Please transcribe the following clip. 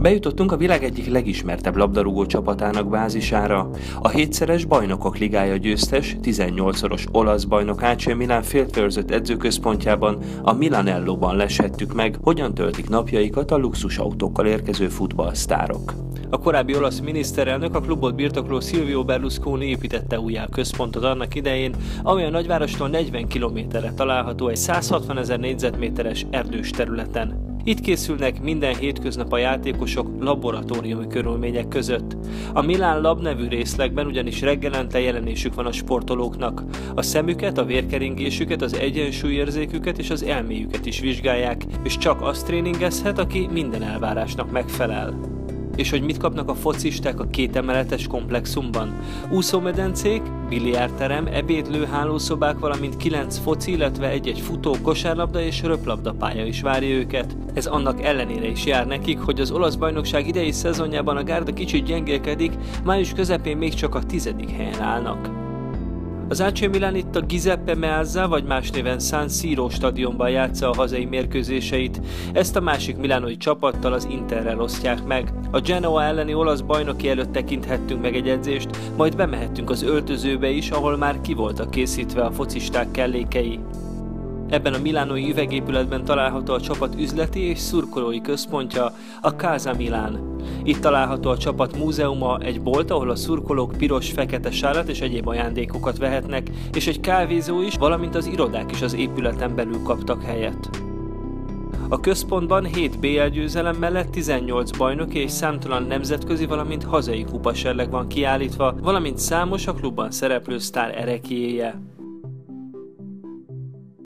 Bejutottunk a világ egyik legismertebb labdarúgó csapatának bázisára. A hétszeres bajnokok ligája győztes, 18-szoros olasz bajnok AC Milán féltőrzött edzőközpontjában, a Milanellóban leshettük meg, hogyan töltik napjaikat a luxusautókkal érkező futballsztárok. A korábbi olasz miniszterelnök a klubot birtokló Silvio Berlusconi építette újjá központot annak idején, amely a nagyvárostól 40 kilométerre található egy 160 ezer négyzetméteres erdős területen. Itt készülnek minden hétköznap a játékosok laboratóriumi körülmények között. A Milán Lab nevű részlegben ugyanis reggelente jelenésük van a sportolóknak. A szemüket, a vérkeringésüket, az egyensúlyérzéküket és az elméjüket is vizsgálják, és csak azt tréningezhet, aki minden elvárásnak megfelel. És hogy mit kapnak a focisták a kétemeletes komplexumban? Úszómedencék, biliárterem, ebédlő hálószobák, valamint kilenc foci, illetve egy-egy futó, kosárlabda és röplabdapálya is várja őket. Ez annak ellenére is jár nekik, hogy az olasz bajnokság idei szezonjában a gárda kicsit gyengélkedik, május közepén még csak a tizedik helyen állnak. Az AC Milan itt a Giuseppe Meazza, vagy más néven San Siro stadionban játsza a hazai mérkőzéseit. Ezt a másik milánoi csapattal az Interrel osztják meg. A Genoa elleni olasz bajnoki előtt tekinthettünk meg egy edzést, majd bemehettünk az öltözőbe is, ahol már ki voltak készítve a focisták kellékei. Ebben a milánói üvegépületben található a csapat üzleti és szurkolói központja, a Casa Milán. Itt található a csapat múzeuma, egy bolt, ahol a szurkolók piros, fekete sárat és egyéb ajándékokat vehetnek, és egy kávézó is, valamint az irodák is az épületen belül kaptak helyet. A központban 7 BL győzelem mellett 18 bajnoki és számtalan nemzetközi, valamint hazai kupaserleg van kiállítva, valamint számos a klubban szereplő sztár erekéje.